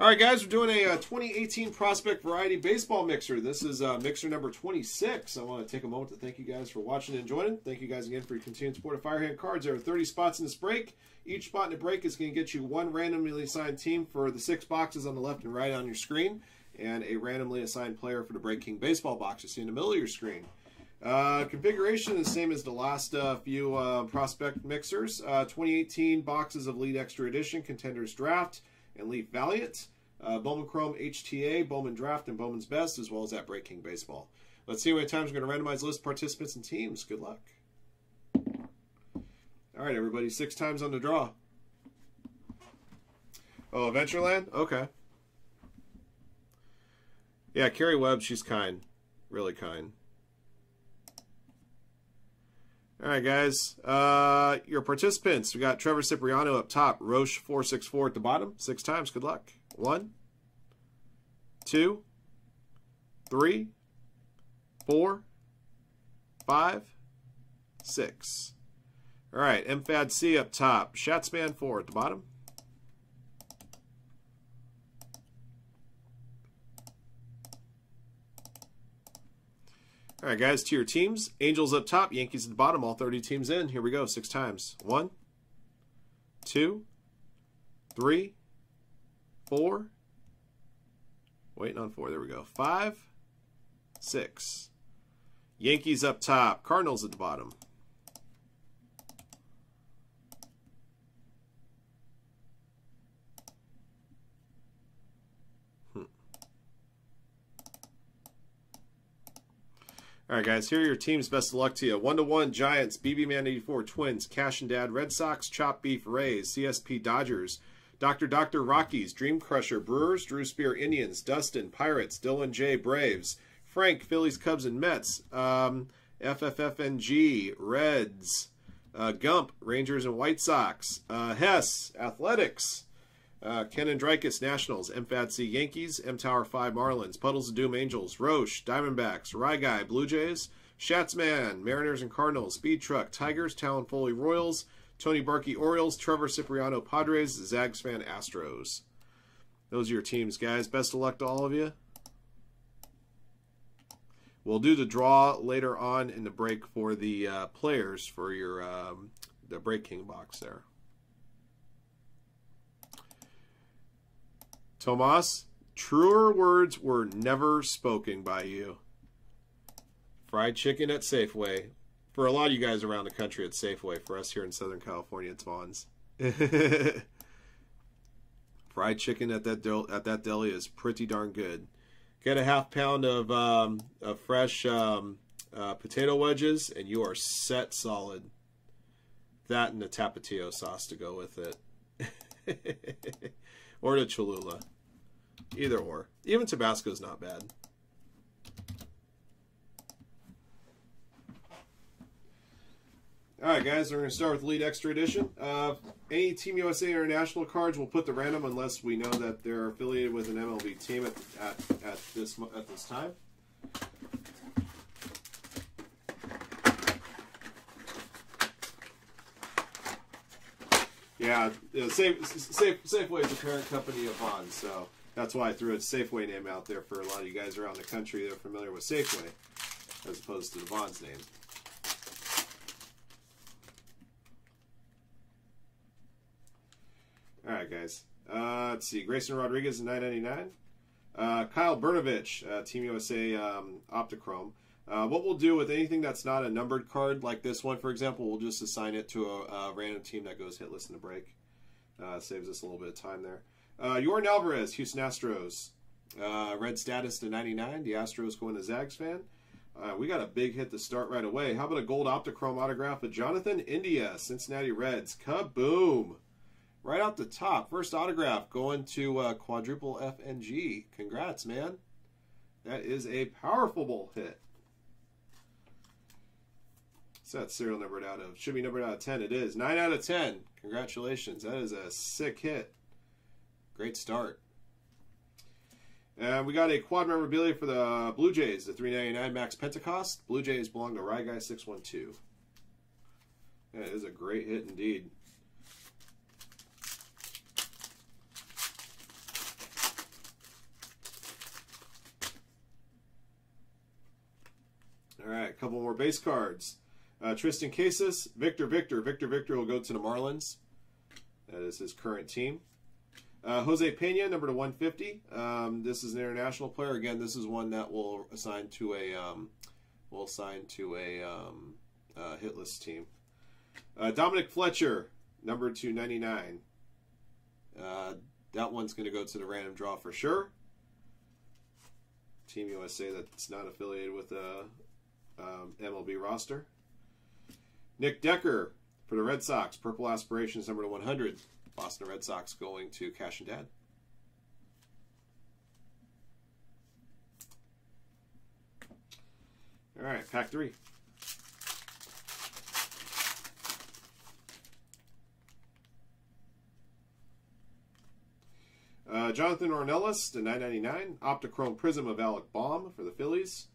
All right, guys, we're doing a, uh 2018 Prospect Variety Baseball Mixer. This is uh, mixer number 26. I want to take a moment to thank you guys for watching and joining. Thank you guys again for your continued support of Firehand Cards. There are 30 spots in this break. Each spot in the break is going to get you one randomly assigned team for the six boxes on the left and right on your screen, and a randomly assigned player for the Break King baseball box you see in the middle of your screen. Uh, configuration is the same as the last uh, few uh, prospect mixers. Uh, 2018 boxes of Elite Extra Edition, Contenders Draft, and Leaf Valiant. Uh, Bowman Chrome HTA, Bowman Draft, and Bowman's Best, as well as that Break King Baseball. Let's see many times we're going to randomize list participants and teams. Good luck. All right, everybody, six times on the draw. Oh, Adventureland? Okay. Yeah, Carrie Webb, she's kind. Really kind. All right, guys. Uh, your participants. We got Trevor Cipriano up top. Roche 464 at the bottom. Six times. Good luck. One, two, three, four, five, six. All right, MFAD C up top. Shatsman 4 at the bottom. All right, guys, to your teams. Angels up top, Yankees at the bottom, all 30 teams in. Here we go, six times. One, two, three, four. Waiting on four. There we go. Five, six. Yankees up top, Cardinals at the bottom. All right, guys, here are your teams. Best of luck to you. One to one Giants, BB Man 84, Twins, Cash and Dad, Red Sox, Chop Beef, Rays, CSP Dodgers, Dr. Dr. Rockies, Dream Crusher, Brewers, Drew Spear, Indians, Dustin, Pirates, Dylan J, Braves, Frank, Phillies, Cubs, and Mets, um, FFFNG, Reds, uh, Gump, Rangers, and White Sox, uh, Hess, Athletics, uh, Ken Andrikis, Nationals, MFADC Yankees, M Tower 5 Marlins, Puddles of Doom Angels, Roche, Diamondbacks, Rye Guy, Blue Jays, Shatsman, Mariners and Cardinals, Speed Truck, Tigers, Talon Foley Royals, Tony Barkey Orioles, Trevor Cipriano Padres, Zags Fan Astros. Those are your teams, guys. Best of luck to all of you. We'll do the draw later on in the break for the uh, players for your um, the Break King box there. Tomas, truer words were never spoken by you. Fried chicken at Safeway. For a lot of you guys around the country, it's Safeway. For us here in Southern California, it's Vons. Fried chicken at that del- at that deli is pretty darn good. Get a half pound of, um, of fresh um, uh, potato wedges, and you are set solid. That and the tapatio sauce to go with it. or to Cholula. Either or. Even Tabasco is not bad. All right, guys, we're going to start with Elite Extra Edition. Uh, any Team USA International cards, we'll put the random unless we know that they're affiliated with an MLB team at, at, at this at this time. Yeah, Safe, Safe, Safeway is the parent company of Vons, so that's why I threw a Safeway name out there for a lot of you guys around the country that are familiar with Safeway, as opposed to the Vons name. All right, guys. Uh, let's see. Grayson Rodriguez, 999. Uh, Kyle Brnovich, uh, Team USA um, Optichrome. Uh, what we'll do with anything that's not a numbered card, like this one, for example, we'll just assign it to a, a random team that goes hitless in the break. Uh, saves us a little bit of time there. Uh, Yordan Alvarez, Houston Astros. Uh, red status to 99. The Astros going to Zags fan. Uh, we got a big hit to start right away. How about a gold Optichrome autograph of Jonathan India, Cincinnati Reds. Kaboom! Right out the top. First autograph going to uh, Quadruple FNG. Congrats, man. That is a powerful hit. That's not serial numbered out of. Should be numbered out of 10. It is. 9 out of 10. Congratulations. That is a sick hit. Great start. And we got a quad memorabilia for the Blue Jays, the 399 Max Pentecost. Blue Jays belong to Rye Guy 612. That is a great hit indeed. All right, a couple more base cards. Uh, Triston Casas, Victor Victor. Victor Victor will go to the Marlins. That is his current team. Uh, Jose Pena, number to 150. Um, this is an international player. Again, this is one that will assign to a um, will assign to a um, uh, hit list team. Uh, Dominic Fletcher, number 299. Uh, that one's going to go to the random draw for sure. Team USA that's not affiliated with a um, MLB roster. Nick Decker for the Red Sox, Purple Aspirations number to 100. Boston Red Sox going to Cash and Dad. All right, pack three. Uh, Jonathan Ornelas to 999. Optichrome Prism of Alec Bohm for the Phillies.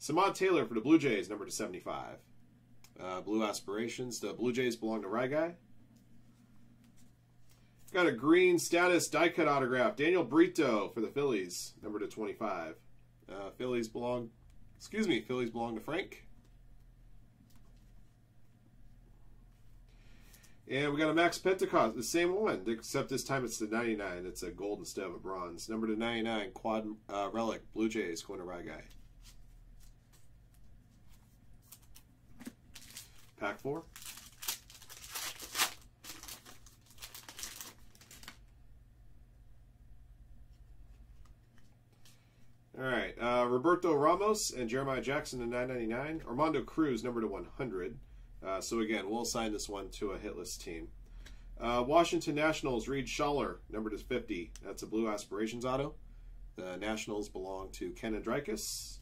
Samad Taylor for the Blue Jays, number to 75. Uh, Blue Aspirations. The Blue Jays belong to Rye Guy. Got a green status die cut autograph. Daniel Brito for the Phillies, number to 25. Uh, Phillies belong, excuse me, Phillies belong to Frank. And we got a Max Pentecost, the same one, except this time it's the 99. It's a gold instead of a bronze. Number to 99, quad uh, relic, Blue Jays, going to Rye Guy. Pack four. All right, uh, Roberto Ramos and Jeremiah Jackson to 999. Armando Cruz, number to 100. Uh, so again, we'll assign this one to a hitless team. Uh, Washington Nationals, Reid Schaller, number to 50. That's a Blue Aspirations auto. The Nationals belong to Ken Andrikis.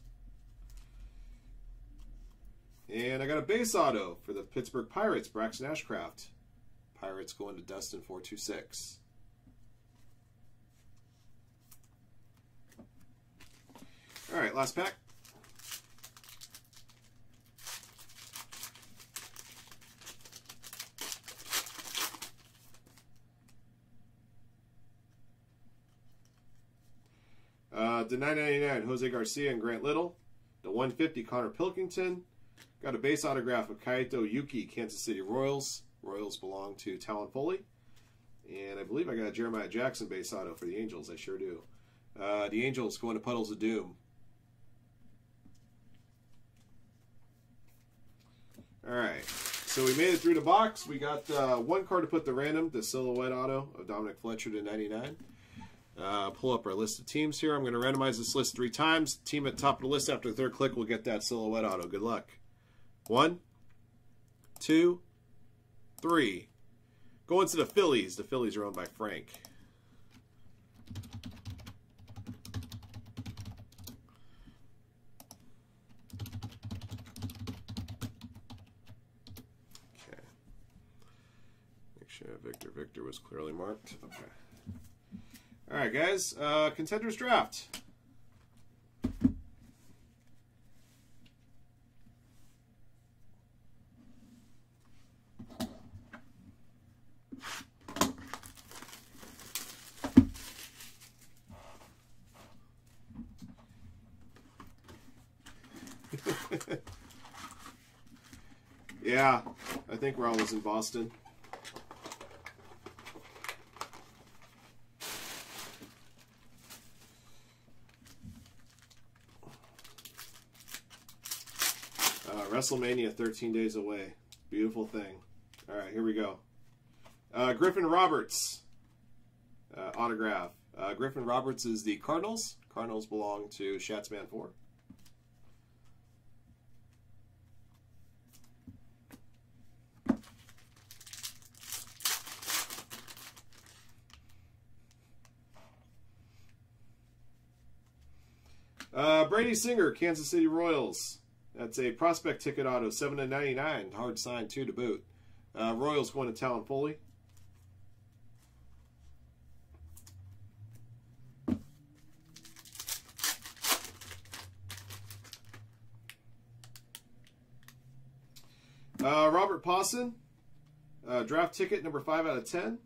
And I got a base auto for the Pittsburgh Pirates, Braxton Ashcraft. Pirates going to Dustin 426. All right, last pack. Uh, the 999, Jose Garcia and Grant Little. The 150, Connor Pilkington. Got a base autograph of Kaito Yuki, Kansas City Royals. Royals belong to Talon Foley. And I believe I got a Jeremiah Jackson base auto for the Angels. I sure do. Uh, the Angels going to Puddles of Doom. All right. So we made it through the box. We got uh, one card to put the random, the silhouette auto of Dominic Fletcher to 99. Uh, pull up our list of teams here. I'm going to randomize this list three times. Team at top of the list after the third click will get that silhouette auto. Good luck. One, two, three. Going to the Phillies. The Phillies are owned by Frank. Okay. Make sure Victor Victor was clearly marked. Okay. All right, guys. Uh, contenders draft. Yeah, I think Raul was in Boston. Uh, WrestleMania 13 days away. Beautiful thing. All right, here we go. Uh, Griffin Roberts uh, autograph. Uh, Griffin Roberts is the Cardinals. Cardinals belong to Shatsman 4. Uh, Brady Singer, Kansas City Royals. That's a prospect ticket auto, seven to ninety nine, hard sign two to boot. Uh, Royals going to Talon Foley. Uh, Robert Puason, uh, draft ticket number five out of ten.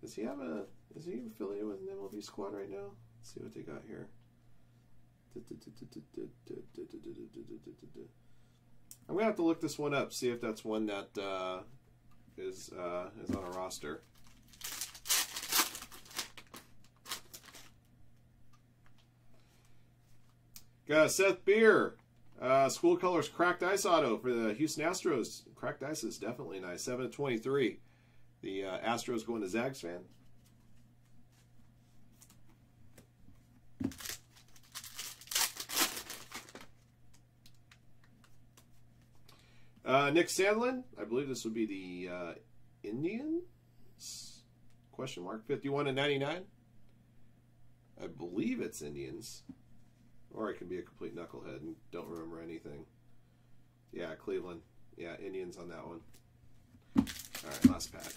Does he have a? Is he affiliated with an MLB squad right now? Let's see what they got here. I'm gonna have to look this one up, see if that's one that uh, is uh, is on a roster. Got Seth Beer, uh, school colors cracked ice auto for the Houston Astros. Cracked ice is definitely nice. Seven to twenty-three. The uh, Astros going to Zags fan. Uh, Nick Sandlin, I believe this would be the uh, Indians? Question mark. 51 and 99. I believe it's Indians. Or I could be a complete knucklehead and don't remember anything. Yeah, Cleveland. Yeah, Indians on that one. All right, last pack.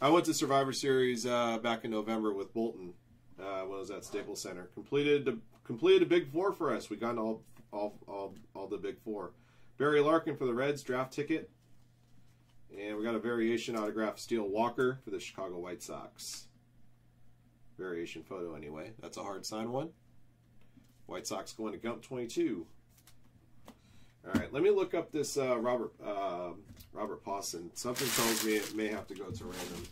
I went to Survivor Series uh, back in November with Bolton uh, was at Staples Center. Completed the completed a big four for us. We got all all all all the big four. Barry Larkin for the Reds draft ticket, and we got a variation autograph Steele Walker for the Chicago White Sox. Variation photo anyway. That's a hard sign one. White Sox going to Gump 22. All right, let me look up this uh, Robert uh, Robert Puason. Something tells me it may have to go to random.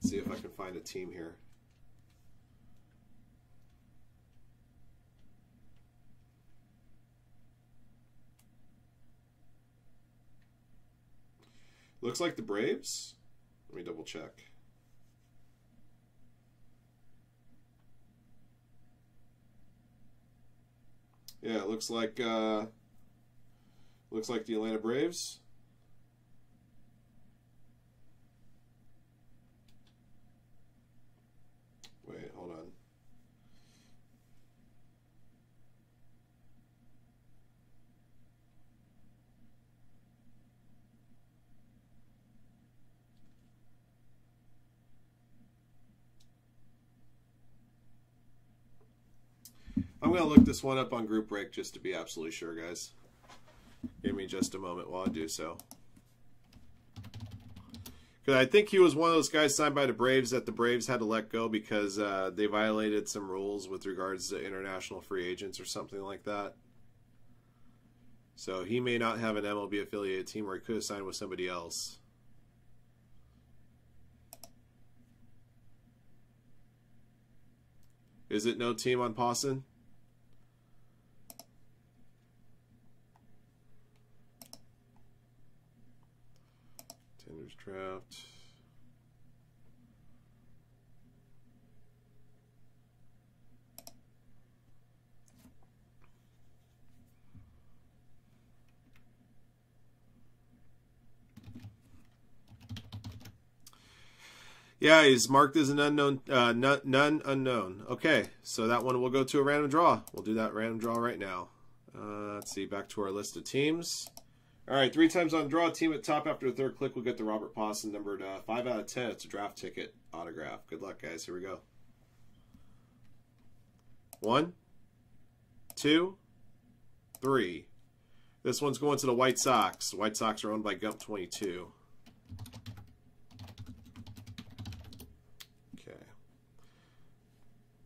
See if I can find a team here. Looks like the Braves. Let me double check. Yeah, it looks like uh, looks like the Atlanta Braves. I'm going to look this one up on Group Break just to be absolutely sure, guys. Give me just a moment while I do so. Because I think he was one of those guys signed by the Braves that the Braves had to let go because uh, they violated some rules with regards to international free agents or something like that. So he may not have an MLB affiliated team where he could have signed with somebody else. Is it no team on Draft. Yeah, he's marked as an unknown, uh, none, none unknown. Okay, so that one will go to a random draw. We'll do that random draw right now. Uh, let's see, back to our list of teams. All right, three times on draw. Team at top after the third click we'll get the Robert Puason numbered uh, 5 out of 10. It's a draft ticket autograph. Good luck, guys. Here we go. One, two, three. This one's going to the White Sox. The White Sox are owned by Gump 22. Okay.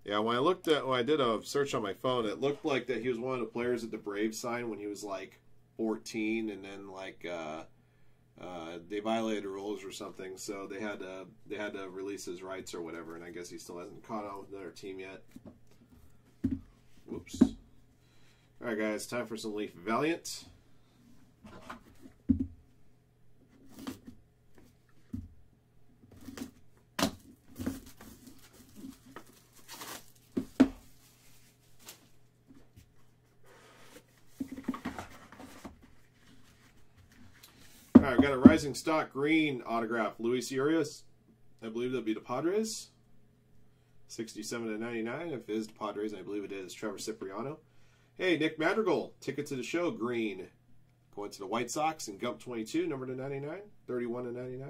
Yeah, when I looked at, when I did a search on my phone, it looked like that he was one of the players that the Braves signed when he was like 14, and then like uh, uh, they violated rules or something, so they had to they had to release his rights or whatever. And I guess he still hasn't caught on with another team yet. Whoops. All right, guys, time for some Leaf Valiant. Got a Rising Stock Green autograph. Luis Urias. I believe that'll be the Padres. 67 to 99. If it is the Padres, I believe it is. Trevor Cipriano. Hey, Nick Madrigal. Ticket to the show. Green. Going to the White Sox and Gump 22, number to 99. 31 to 99.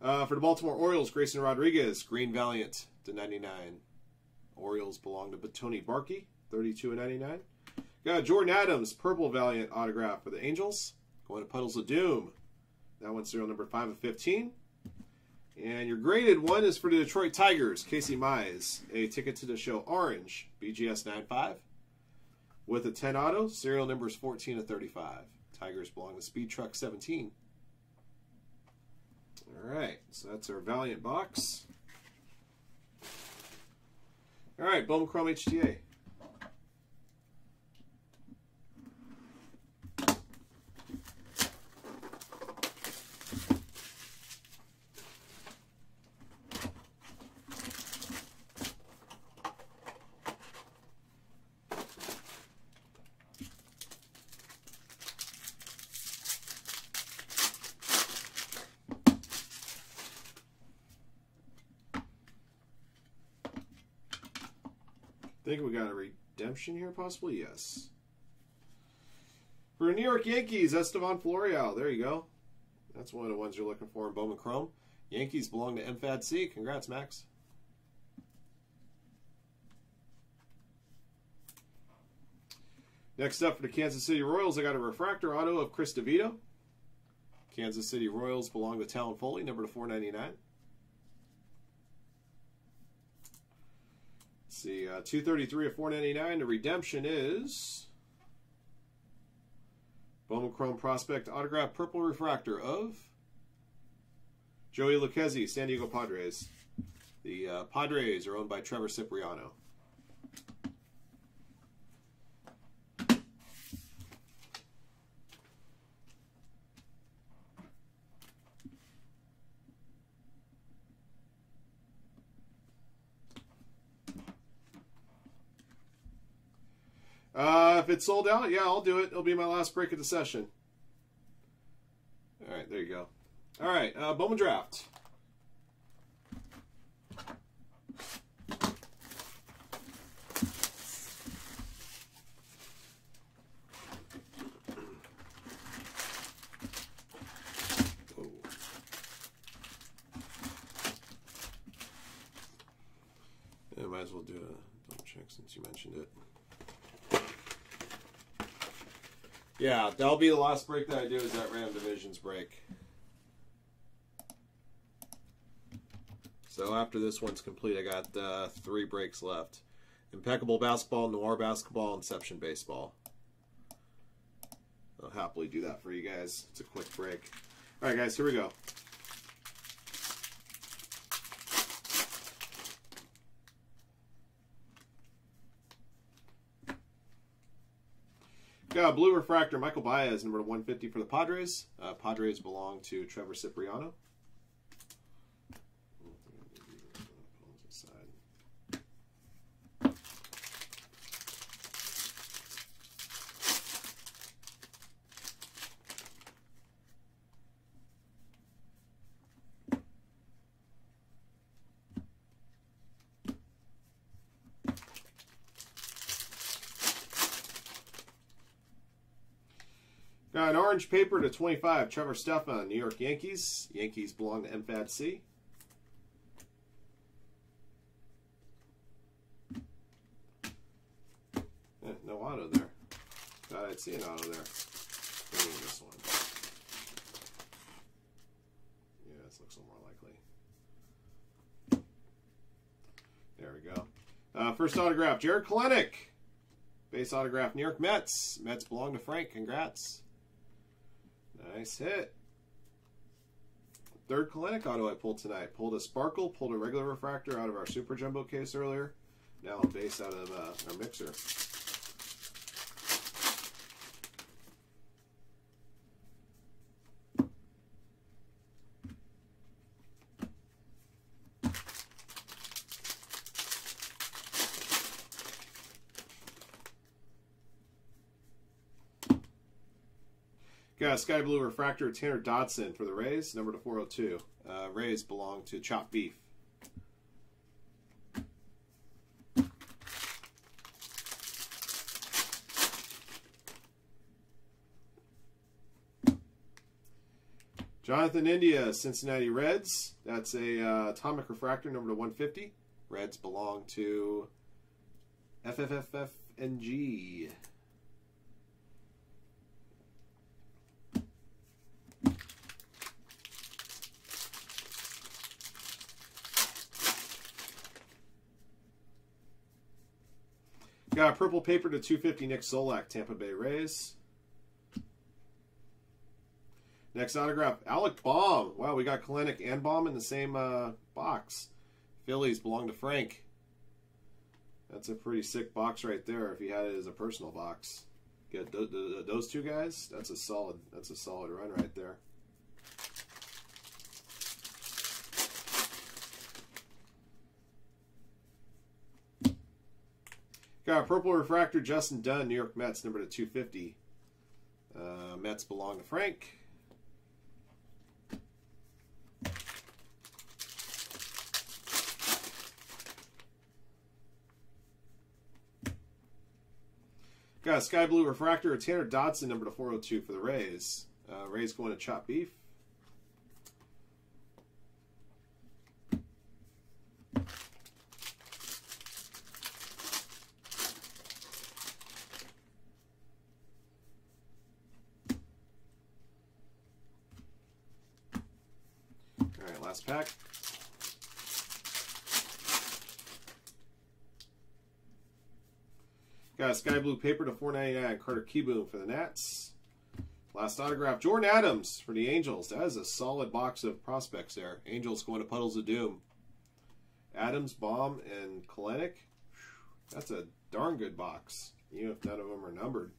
Uh, for the Baltimore Orioles, Grayson Rodriguez. Green Valiant to 99. Orioles belong to Batoni Barkey. 32 and 99. Got Jordyn Adams, Purple Valiant autograph for the Angels. Going to Puddles of Doom. That one's serial number 5 of 15. And your graded one is for the Detroit Tigers, Casey Mize. A ticket to the show Orange, BGS 95. With a 10 auto, serial numbers 14 to 35. Tigers belong to Speed Truck 17. All right, so that's our Valiant box. All right, Bowman Chrome HTA. think we got a redemption here, possibly. Yes. For New York Yankees, Estevan Florial. There you go. That's one of the ones you're looking for in Bowman Chrome. Yankees belong to MFAD Congrats, Max. Next up for the Kansas City Royals, I got a refractor auto of Chris DeVito. Kansas City Royals belong to Talon Foley, number to 499. See, uh, 233 of 499. The redemption is Bowman Chrome Prospect Autograph Purple Refractor of Joey Lucchesi, San Diego Padres. The uh, Padres are owned by Trevor Cipriano. Uh, if it's sold out, yeah, I'll do it. It'll be my last break of the session. All right, there you go. All right, uh, Bowman Draft. Yeah, might as well do a double check since you mentioned it. Yeah, that'll be the last break that I do is that Random Divisions break. So after this one's complete, I got uh, three breaks left. Impeccable Basketball, Noir Basketball, Inception Baseball. I'll happily do that for you guys. It's a quick break. All right, guys, here we go. Got a blue refractor, Michael Baez, number 150 for the Padres. Uh, Padres belong to Trevor Cipriano. Got an orange paper to 25, Trevor Stephan, New York Yankees. Yankees belong to MFAD Eh, no auto there. Thought I'd see an auto there. Maybe this one. Yeah, this looks a little more likely. There we go. Uh, first autograph, Jarred Kelenic. Base autograph, New York Mets. Mets belong to Frank. Congrats. Nice hit. Third Kelenic auto I pulled tonight. Pulled a Sparkle, pulled a regular refractor out of our Super Jumbo case earlier. Now a base out of uh, our mixer. Sky blue refractor Tanner Dodson for the Rays, number to 402. Uh, Rays belong to Chop Beef. Jonathan India, Cincinnati Reds. That's a uh, atomic refractor, number to 150. Reds belong to FFFFNG. A purple paper to 250 Nick Solak, Tampa Bay Rays. Next autograph, Alec Bohm. Wow, we got Kelenic and Bohm in the same uh, box. Phillies belong to Frank. That's a pretty sick box right there. If he had it as a personal box, get those two guys. That's a solid. That's a solid run right there. A purple refractor, Justin Dunn, New York Mets, number to 250. Uh, Mets belong to Frank. Got a sky blue refractor, Tanner Dodson, number to 402 for the Rays. Uh, Rays going to chop beef. All right, last pack. Got a sky blue paper to 4.99. Carter Kieboom for the Nats. Last autograph, Jordyn Adams for the Angels. That is a solid box of prospects there. Angels going to Puddles of Doom. Adams, Bohm, and Kelenic. That's a darn good box, even if none of them are numbered.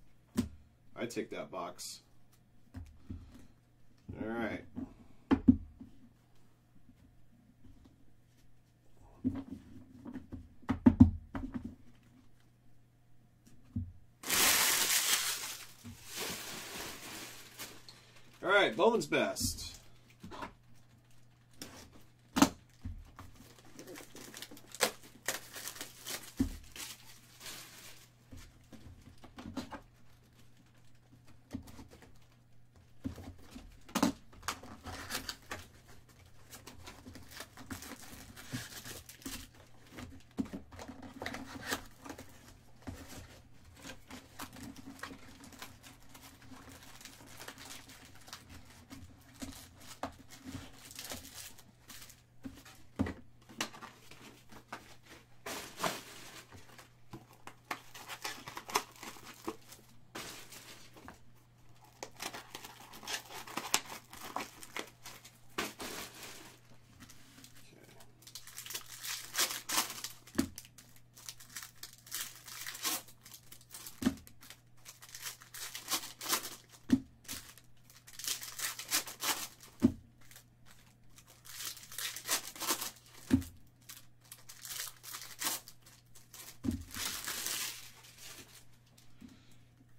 i take that box. All right. All right, Bowman's best.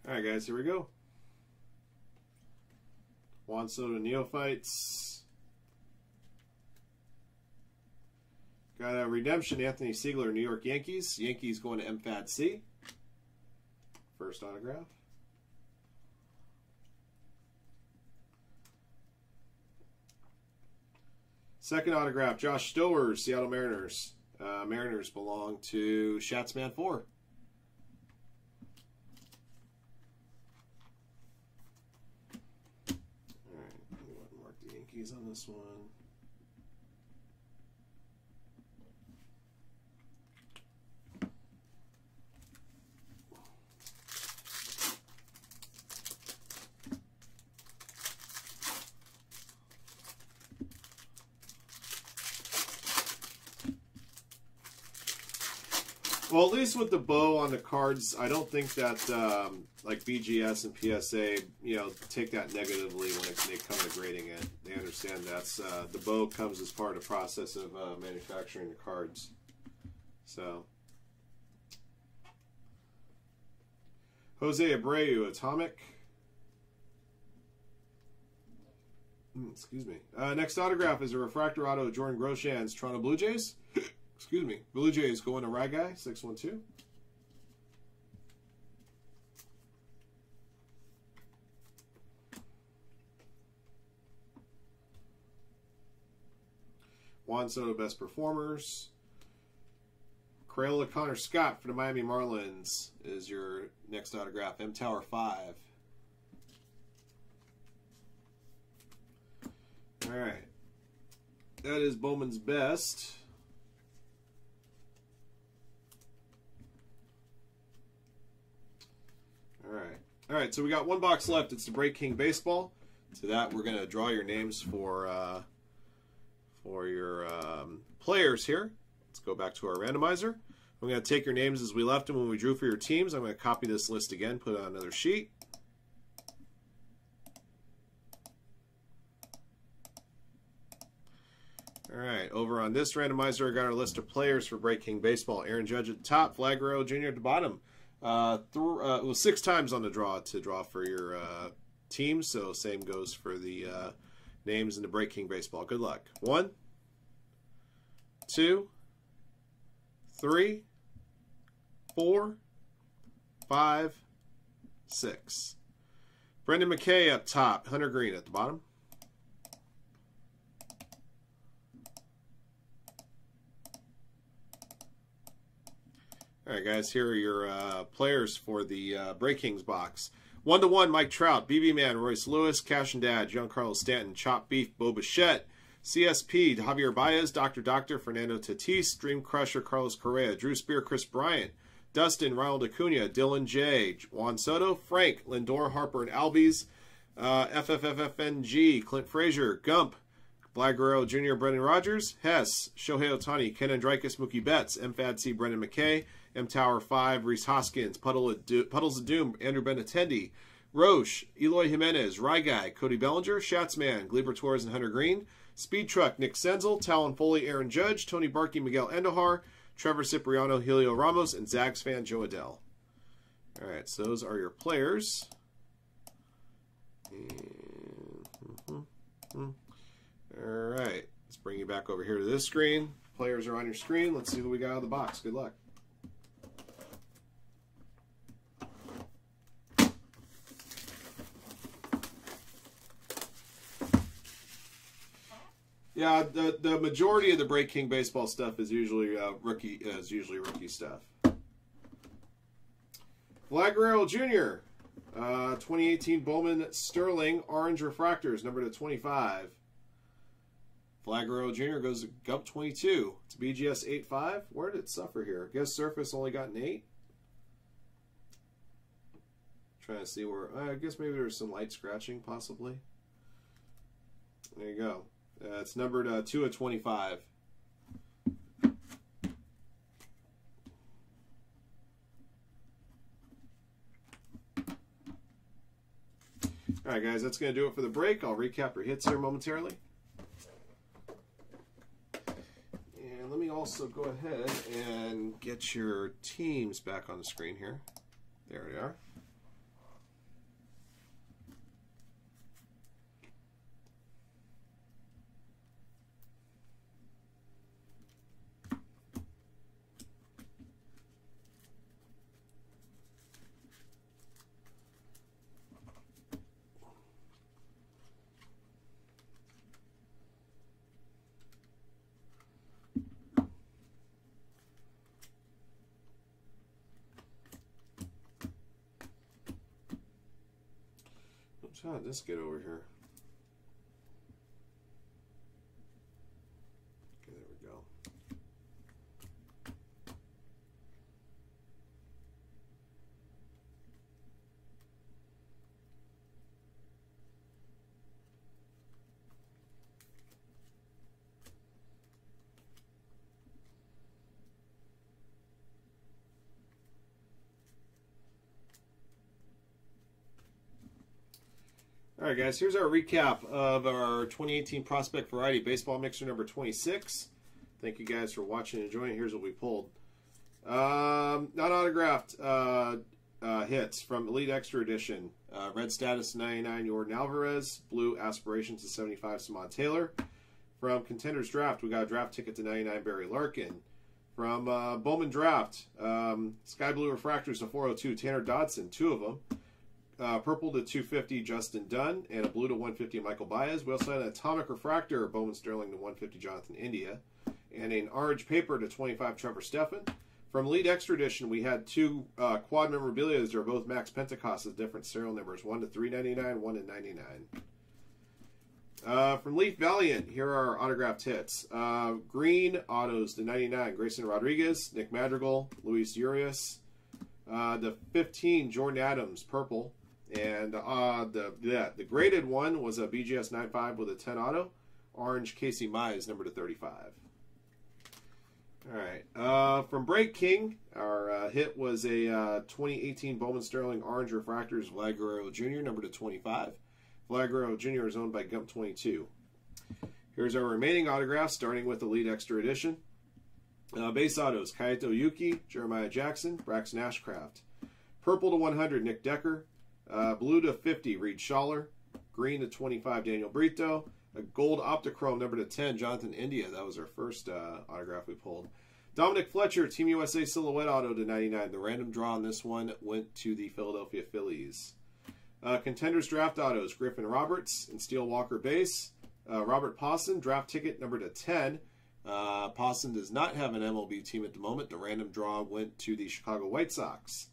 All right, guys, here we go. Juan Soto Neophytes. Got a redemption, Anthony Seigler, New York Yankees. Yankees going to MFAT C. First autograph. Second autograph, Josh Stowers, Seattle Mariners. Uh, Mariners belong to Shatsman 4. On this one. Well, at least with the bow on the cards, I don't think that um, like BGS and PSA, you know, take that negatively when they come to grading it. Understand that's uh, the bow comes as part of the process of uh, manufacturing the cards. So, Jose Abreu, Atomic. Mm, excuse me. Uh, next autograph is a refractor auto of Jordan Groshans, Toronto Blue Jays. excuse me. Blue Jays going to Rye Guy, 612. Juan Soto Best Performers. Crayola Connor Scott for the Miami Marlins is your next autograph. M Tower 5. Alright. That is Bowman's Best. Alright. All right, so we got one box left. It's the Break King Baseball. To that, we're going to draw your names for uh, for your um, players here. Let's go back to our randomizer. I'm going to take your names as we left them when we drew for your teams. I'm going to copy this list again, put it on another sheet. All right, over on this randomizer, I got our list of players for Break King Baseball. Aaron Judge at the top, Vlad Guerrero Jr. at the bottom. Uh, th- uh, well, six times on the draw to draw for your uh, team, so same goes for the uh, names in the Break King Baseball. Good luck. One, two, three, four, five, six. Brendan McKay up top, Hunter Greene at the bottom. All right, guys, here are your uh, players for the uh, Break Kings box. One to one, Mike Trout, BB Man, Royce Lewis, Cash and Dad, Giancarlo Stanton, Chop Beef, Bo Bichette, CSP, Javier Baez, Dr. Doctor, Fernando Tatis, Dream Crusher, Carlos Correa, Drew Spear, Kris Bryant, Dustin, Ronald Acuna, Dylan J, Juan Soto, Frank, Lindor, Harper, and Albies, uh, FFFFNG, Clint Frazier, Gump, Vlad Guerrero Jr., Brendan Rodgers, Hess, Shohei Ohtani, Ken Andrikis, Mookie Betts, MFAD C, Brendan McKay, M Tower 5, Rhys Hoskins, Puddle of Do- Puddles of Doom, Andrew Benintendi, Roche, Eloy Jimenez, Guy, Cody Bellinger, Schatzman, Gleyber Torres, and Hunter Greene, Speed Truck, Nick Senzel, Talon Foley, Aaron Judge, Tony Barkey, Miguel Andujar, Trevor Cipriano, Helio Ramos, and Zags fan Jo Adell. All right, so those are your players. Mm-hmm. All right, let's bring you back over here to this screen. Players are on your screen. Let's see what we got out of the box. Good luck. Yeah, the the majority of the Break King baseball stuff is usually uh, rookie is usually rookie stuff. Vlad Guerrero Jr. Uh, 2018 Bowman Sterling Orange Refractors, number to 25. Vlad Guerrero Jr. goes to Gump 22. It's BGS 85. Where did it suffer here? I guess Surface only got an 8. Trying to see where. I guess maybe there's some light scratching, possibly. There you go. Uh, it's numbered uh, 2 of 25. All right, guys, that's going to do it for the break. I'll recap your hits here momentarily. And let me also go ahead and get your teams back on the screen here. There they are. Did get over here? Okay, there we go. All right, guys, here's our recap of our 2018 Prospect Variety Baseball Mixer number 26. Thank you guys for watching and enjoying. Here's what we pulled. Um, not autographed uh, uh, hits from Elite Extra Edition. Uh, red status 99 Jordan Alvarez. Blue Aspirations to 75 Samad Taylor. From Contenders Draft, we got a draft ticket to 99 Barry Larkin. From uh, Bowman Draft, um, Sky Blue Refractors to 402 Tanner Dodson, two of them uh, purple to 250 Justin Dunn, and a blue to 150 Michael Baez. We also had an atomic refractor Bowman Sterling to 150 Jonathan India, and an orange paper to 25 Trevor Stephan. From Elite Extra Edition, we had two uh, quad memorabilia. They're both Max Pentecost with different serial numbers, one to 399, one to 99. Uh, from Leaf Valiant, here are autographed hits. Uh, green autos to 99, Grayson Rodriguez, Nick Madrigal, Luis Urias. Uh, the 15, Jordyn Adams, purple, And uh, the yeah, the graded one was a BGS 95 with a 10 auto. Orange Casey Mize, number to 35. All right. Uh, from Break King, our uh, hit was a uh, 2018 Bowman Sterling Orange Refractors Vlad Guerrero Jr., number to 25. Vlad Guerrero Jr. is owned by Gump 22. Here's our remaining autographs, starting with Elite Extra Edition. Uh, base autos, Kaito Yuki, Jeremiah Jackson, Braxton Ashcraft. Purple to 100, Nick Decker. Uh, blue to 50, Reid Schaller. Green to 25, Daniel Brito. A gold Optichrome number to 10, Jonathan India. That was our first uh, autograph we pulled. Dominic Fletcher, Team USA Silhouette Auto to 99. The random draw on this one went to the Philadelphia Phillies. Uh, contenders Draft Autos, Griffin Roberts and Steele Walker Base. Uh, Robert Puason, draft ticket number to 10. Uh, does not have an MLB team at the moment. The random draw went to the Chicago White Sox.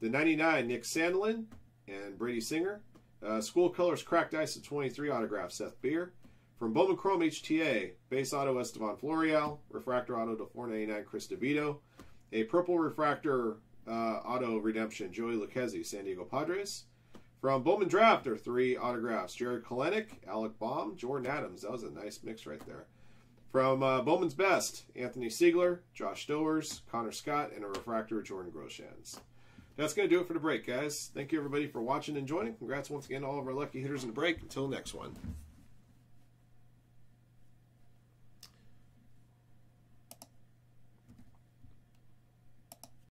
The 99, Nick Sandlin and Brady Singer. Uh, School Colors Cracked Ice at 23, autograph Seth Beer. From Bowman Chrome HTA, base auto Estevan Florial, refractor auto to 499 Chris DeVito, a purple refractor uh, auto redemption Joey Lucchesi, San Diego Padres. From Bowman Draft are three autographs Jarred Kelenic, Alec Bohm, Jordyn Adams. That was a nice mix right there. From uh, Bowman's Best, Anthony Seigler, Josh Stowers, Connor Scott, and a refractor Jordan Groshans. That's going to do it for the break, guys. Thank you, everybody, for watching and joining. Congrats once again to all of our lucky hitters in the break. Until next one.